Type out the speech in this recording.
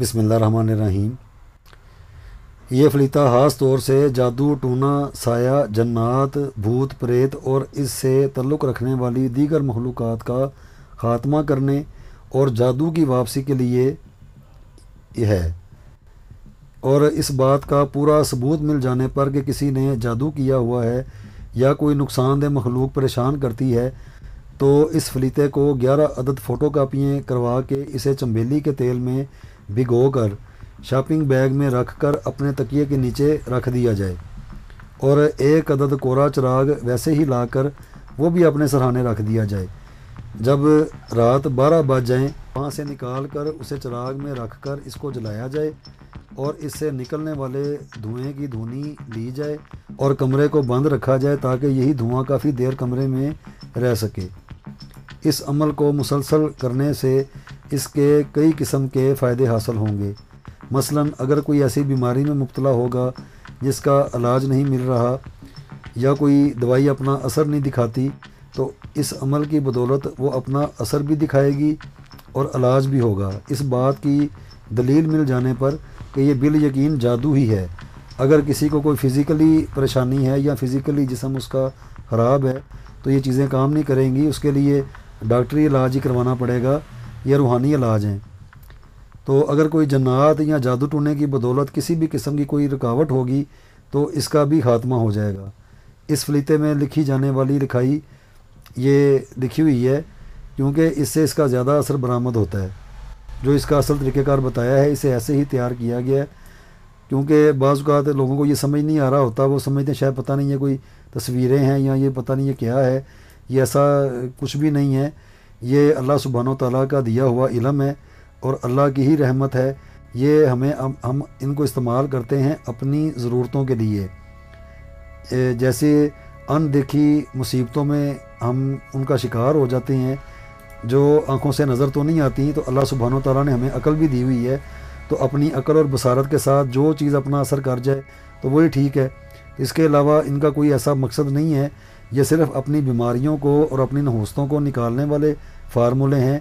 بسم اللہ الرحمن الرحیم۔ یہ فلیطہ خاص طور سے جادو، ٹونا، سایہ، جنات، بھوت، پریت اور اس سے تعلق رکھنے والی دیگر مخلوقات کا خاتمہ کرنے اور جادو کی واپسی کے لیے یہ ہے۔ اور اس بات کا پورا ثبوت مل جانے پر کہ کسی نے جادو کیا ہوا ہے یا کوئی نقصان دہ مخلوق پریشان کرتی ہے، تو اس فلیتے کو گیارہ عدد فوٹو کاپیاں کروا کے اسے چمبیلی کے تیل میں بھگو کر شاپنگ بیگ میں رکھ کر اپنے تکیے کے نیچے رکھ دیا جائے۔ اور ایک عدد کورا چراغ ویسے ہی لا کر وہ بھی اپنے سرہانے رکھ دیا جائے۔ جب رات بارہ بج جائیں، وہاں سے نکال کر اسے چراغ میں رکھ کر اس کو جلایا جائے اور اس سے نکلنے والے دھوئیں کی دھونی لی جائے اور کمرے کو بند رکھا جائے تاکہ یہی دھواں کافی دیر کمرے میں رہ سکے۔ اس عمل کو مسلسل کرنے سے اس کے کئی قسم کے فائدے حاصل ہوں گے۔ مثلا، اگر کوئی ایسی بیماری میں مبتلا ہوگا جس کا علاج نہیں مل رہا یا کوئی دوائی اپنا اثر نہیں دکھاتی، تو اس عمل کی بدولت وہ اپنا اثر بھی دکھائے گی اور علاج بھی ہوگا۔ اس بات کی دلیل مل جانے پر کہ یہ بال یقین جادو ہی ہے۔ اگر کسی کو کوئی فزیکلی پریشانی ہے یا فزیکلی جسم اس کا خراب ہے، تو یہ چیزیں کام نہیں کریں گی۔ اس کے لیے ڈاکٹری علاج ہی کروانا پڑے گا۔ یا روحانی علاج ہیں۔ تو اگر کوئی جنات یا جادو ٹونے کی بدولت کسی بھی قسم کی کوئی رکاوٹ ہوگی تو اس کا بھی خاتمہ ہو جائے گا۔ اس فلیتے میں لکھی جانے والی لکھائی یہ لکھی ہوئی ہے کیونکہ اس سے اس کا زیادہ اثر برآمد ہوتا ہے۔ جو اس کا اصل طریقہ کار بتایا ہے، اسے ایسے ہی تیار کیا گیا ہے۔ کیونکہ بعض اوقات لوگوں کو یہ سمجھ نہیں آ رہا ہوتا، وہ سمجھتے ہیں شاید پتہ نہیں ہے کوئی تصویریں ہیں یا یہ پتہ نہیں ہے کیا ہے، یہ ایسا کچھ بھی نہیں ہے۔ یہ اللہ سبحانہ و تعالیٰ کا دیا ہوا علم ہے اور اللہ کی ہی رحمت ہے، یہ ہمیں ہم ان کو استعمال کرتے ہیں اپنی ضرورتوں کے لیے۔ جیسے ان دیکھی مصیبتوں میں ہم ان کا شکار ہو جاتے ہیں، جو آنکھوں سے نظر تو نہیں آتی، تو اللہ سبحانہ و تعالیٰ نے ہمیں عقل بھی دی ہوئی ہے۔ تو اپنی عقل اور بصارت کے ساتھ جو چیز اپنا اثر کر جائے تو وہی ٹھیک ہے۔ اس کے علاوہ ان کا کوئی ایسا مقصد نہیں ہے یہ صرف اپنی بیماریوں کو اور اپنی نحوستوں کو نکالنے والے فارمولے ہیں۔